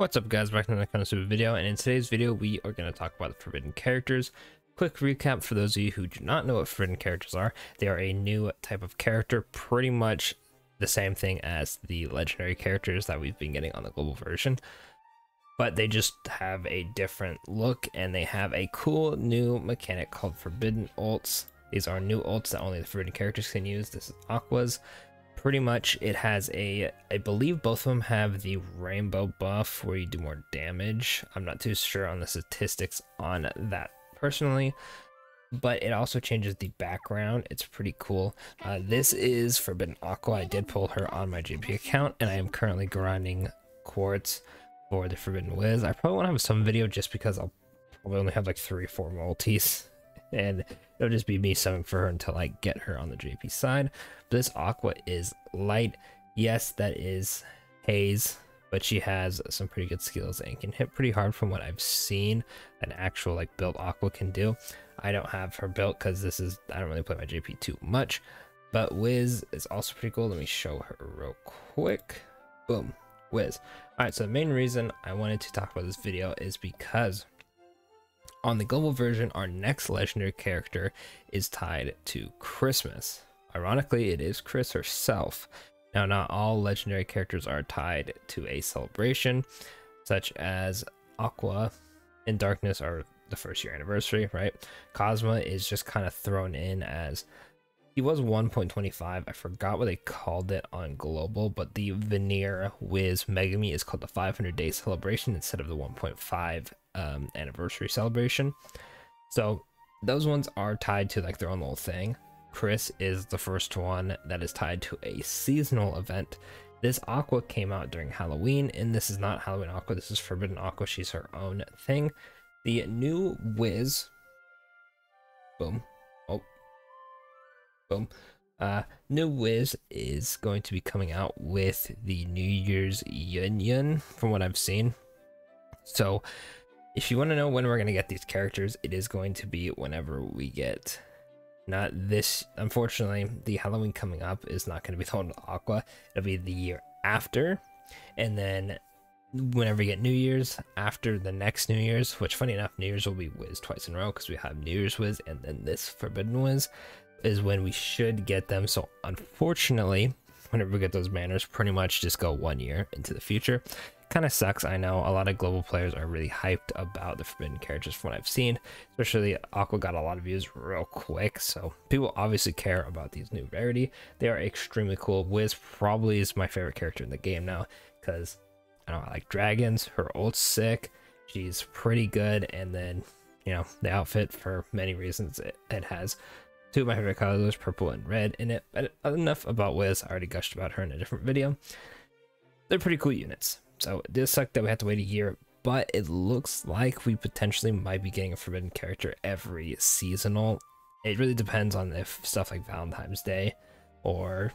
What's up guys, back to another Konosuba video, and in today's video we are going to talk about the forbidden characters. Quick recap for those of you who do not know what forbidden characters are. They are a new type of character, pretty much the same thing as the legendary characters that we've been getting on the global version. But they just have a different look, and they have a cool new mechanic called forbidden ults. These are new ults that only the forbidden characters can use. This is Aqua's pretty much it has a i believe both of them have the rainbow buff where you do more damage. I'm not too sure on the statistics on that personally but it also changes the background. It's pretty cool. Uh, this is forbidden aqua. I did pull her on my jp account and i am currently grinding quartz for the forbidden wiz. I probably want to have some video just because i'll probably only have like three four multis and it'll just be me summing for her until I get her on the JP side. But this Aqua is light. Yes, that is Haze, but she has some pretty good skills and can hit pretty hard from what I've seen an actual like built Aqua can do. I don't have her built because this is, I don't really play my JP too much, but Wiz is also pretty cool. Let me show her real quick. Boom, Wiz. All right, so the main reason I wanted to talk about this video is because on the global version, our next legendary character is tied to Christmas. Ironically, it is Chris herself. Now, not all legendary characters are tied to a celebration, such as Aqua and Darkness are the first year anniversary, right? Kazuma is just kind of thrown in as he was 1.25. I forgot what they called it on global, but the Vanir Wiz Megumin is called the 500 day celebration instead of the 1.5 um, anniversary celebration. So those ones are tied to like their own little thing. Chris is the first one that is tied to a seasonal event. This Aqua came out during Halloween, and this is not Halloween Aqua, this is Forbidden Aqua. She's her own thing. The new Wiz, boom, oh, boom. Uh, new Wiz is going to be coming out with the New Year's Union, from what I've seen. So if you want to know when we're going to get these characters, it is going to be whenever we get not this. Unfortunately, the Halloween coming up is not going to be the one Aqua. It'll be the year after. And then whenever we get New Year's, after the next New Year's, which funny enough, New Year's will be Wiz twice in a row because we have New Year's Wiz and then this Forbidden Wiz is when we should get them. So unfortunately, whenever we get those banners, pretty much just go one year into the future kind of sucks. I know a lot of global players are really hyped about the forbidden characters from what I've seen. Especially Aqua got a lot of views real quick, so people obviously care about these new rarity. They are extremely cool. Wiz probably is my favorite character in the game now because I don't know, I like dragons. Her ult's sick. She's pretty good, and then you know the outfit for many reasons it, it has two of my favorite colors, purple and red, in it. But enough about Wiz. I already gushed about her in a different video. They're pretty cool units. So it does suck that we have to wait a year, but it looks like we potentially might be getting a forbidden character every seasonal. It really depends on if stuff like Valentine's Day or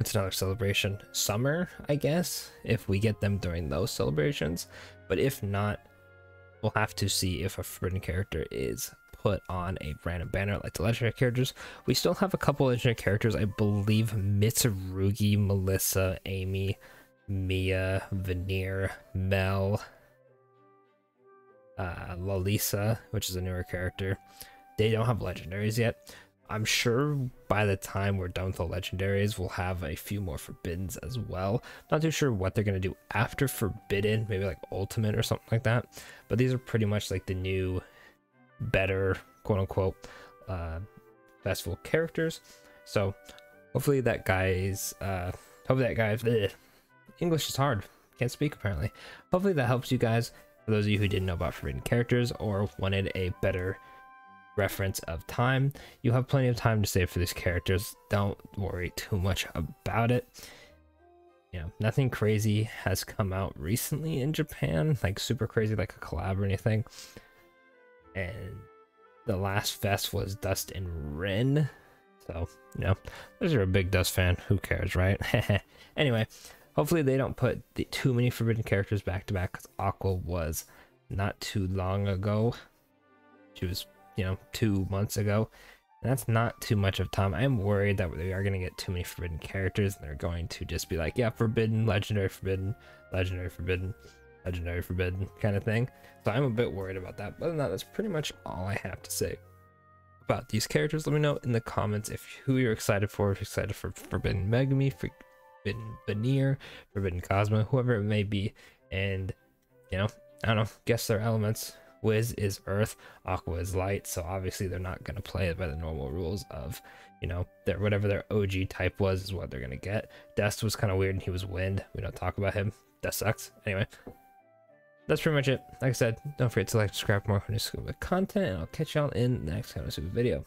it's another celebration. Summer, I guess, if we get them during those celebrations. But if not, we'll have to see if a forbidden character is put on a random banner like the legendary characters. We still have a couple legendary characters. I believe Mitsurugi, Melissa, Amy, Mia, Vanir, Mel, uh, Lalisa, which is a newer character. They don't have legendaries yet. I'm sure by the time we're done with the legendaries, we'll have a few more forbiddens as well. Not too sure what they're going to do after forbidden, maybe like ultimate or something like that. But these are pretty much like the new, better, quote unquote, uh, festival characters. So hopefully that guy's, uh, hopefully that guy's, English is hard. Can't speak apparently. Hopefully that helps you guys. For those of you who didn't know about forbidden characters or wanted a better reference of time, you have plenty of time to save for these characters. Don't worry too much about it. You know, nothing crazy has come out recently in Japan, like super crazy, like a collab or anything. And the last fest was Dust and Rin. So, you know, unless you're a big Dust fan, who cares, right? anyway, Hopefully they don't put the, too many forbidden characters back to back because Aqua was not too long ago. She was, you know, two months ago. And that's not too much of time. I'm worried that they are going to get too many forbidden characters and they're going to just be like, yeah, forbidden, legendary, forbidden, legendary, forbidden. legendary forbidden kind of thing. So I'm a bit worried about that. But other than that, that's pretty much all I have to say about these characters. Let me know in the comments if who you're excited for, if you're excited for Forbidden Megumin, Forbidden Vanir, Forbidden Kazuma, whoever it may be. And, you know, I don't know, guess their elements. Wiz is Earth, Aqua is Light, so obviously they're not going to play it by the normal rules of, you know, their whatever their OG type was is what they're going to get. Dust was kind of weird and he was Wind. We don't talk about him. That sucks. Anyway, that's pretty much it. Like I said, don't forget to like, subscribe for more Konosuba content, and I'll catch y'all in the next Konosuba video.